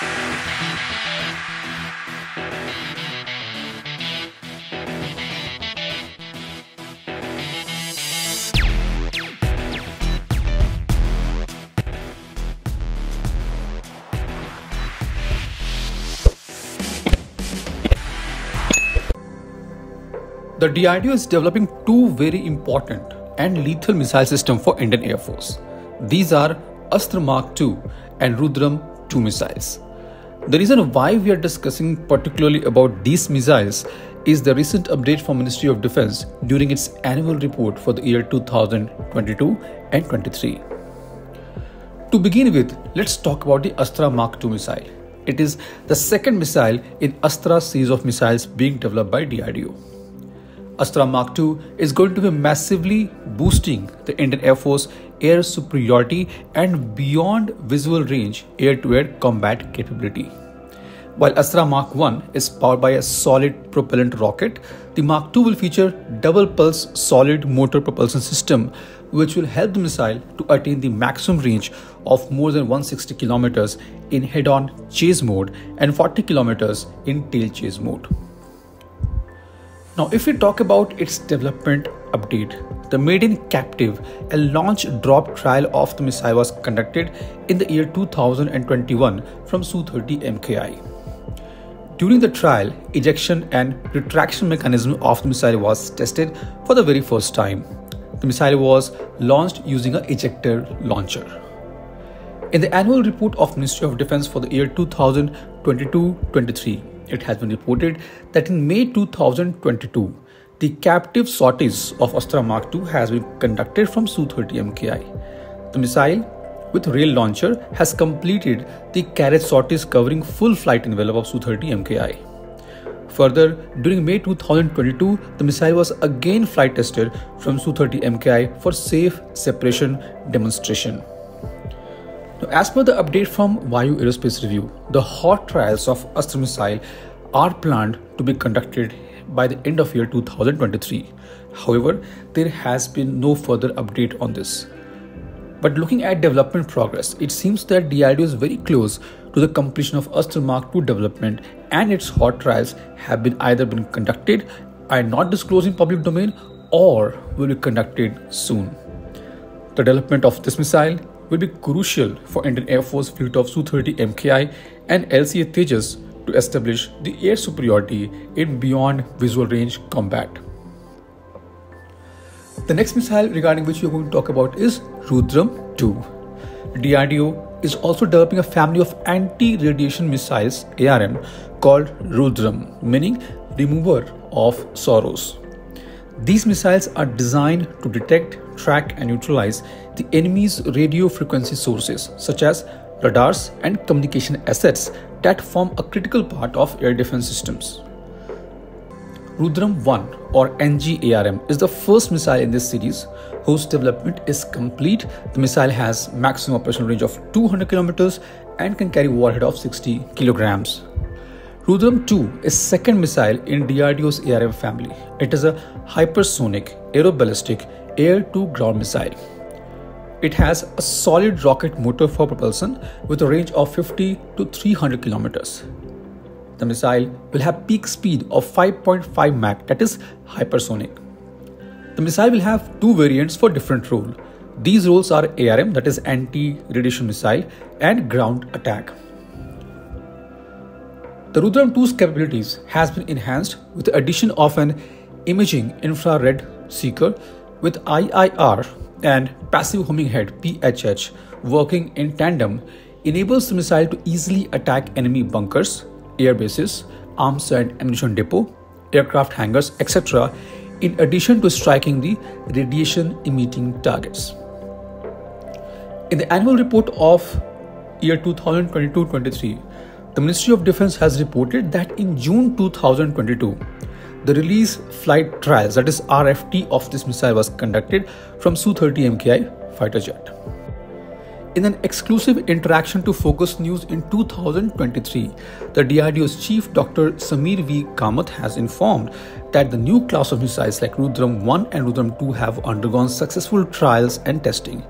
The DRDO is developing two very important and lethal missile systems for Indian Air Force. These are Astra Mark II and Rudram 2 missiles. The reason why we are discussing particularly about these missiles is the recent update from Ministry of Defense during its annual report for the year 2022 and 23. To begin with, let's talk about the Astra Mark II missile. It is the second missile in Astra series of missiles being developed by DRDO. Astra Mark II is going to be massively boosting the Indian Air Force air superiority and beyond visual range air to air combat capability. While Astra Mark I is powered by a solid propellant rocket, the Mark II will feature double pulse solid motor propulsion system which will help the missile to attain the maximum range of more than 160 kilometers in head-on chase mode and 40 kilometers in tail chase mode. Now, if we talk about its development update, the maiden captive and launch drop trial of the missile was conducted in the year 2021 from Su-30 MKI. During the trial, ejection and retraction mechanism of the missile was tested for the very first time. The missile was launched using an ejector launcher. In the annual report of Ministry of Defense for the year 2022-23, it has been reported that in May 2022, the captive sorties of Astra Mark II has been conducted from Su-30 MKI. The missile with rail launcher has completed the carriage sorties covering full flight envelope of Su-30 MKI. Further, during May 2022, the missile was again flight tested from Su-30 MKI for safe separation demonstration. Now, as per the update from Vayu Aerospace Review, the hot trials of Astra missile are planned to be conducted by the end of year 2023. However, there has been no further update on this. But looking at development progress, it seems that DRDO is very close to the completion of Astra Mark II development and its hot trials have been either been conducted and not disclosed in public domain or will be conducted soon. The development of this missile will be crucial for Indian Air Force fleet of Su-30 MKI and LCA Tejas to establish the air superiority in beyond visual range combat. The next missile regarding which we are going to talk about is Rudram 2. DRDO is also developing a family of anti-radiation missiles ARM called Rudram, meaning remover of sorrows. These missiles are designed to detect, track, and neutralize the enemy's radio frequency sources, such as radars and communication assets that form a critical part of air defense systems. Rudram 1 or NGARM is the first missile in this series whose development is complete. The missile has maximum operational range of 200 kilometers and can carry warhead of 60 kilograms. Rudram 2 is second missile in DRDO's ARM family. It is a hypersonic aeroballistic air-to-ground missile. It has a solid rocket motor for propulsion with a range of 50 to 300 kilometers. The missile will have peak speed of 5.5 Mach that is hypersonic. The missile will have two variants for different role. These roles are ARM that is anti-radiation missile and ground attack. The Rudram 2's capabilities has been enhanced with the addition of an imaging infrared seeker with IIR and passive homing head PHH working in tandem enables the missile to easily attack enemy bunkers, air bases, arms and ammunition depot, aircraft hangars, etc., in addition to striking the radiation emitting targets. In the annual report of year 2022-23, the Ministry of Defense has reported that in June 2022, the release flight trials, that is RFT, of this missile was conducted from Su-30 MKI fighter jet. In an exclusive interaction to Focus News in 2023, the DRDO's chief Dr. Samir V. Kamat has informed that the new class of missiles like Rudram 1 and Rudram 2 have undergone successful trials and testing.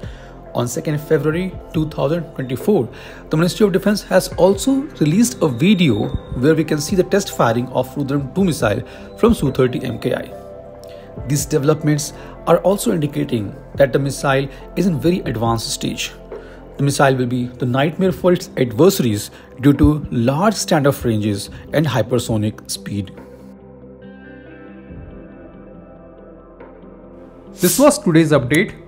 On 2nd February 2024. The Ministry of Defense has also released a video where we can see the test firing of Rudram 2 missile from Su-30 MKI. These developments are also indicating that the missile is in very advanced stage. The missile will be the nightmare for its adversaries due to large standoff ranges and hypersonic speed. This was today's update.